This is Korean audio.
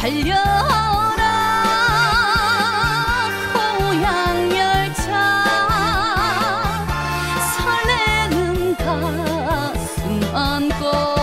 달려라. 고향열차 설레는 가슴 안고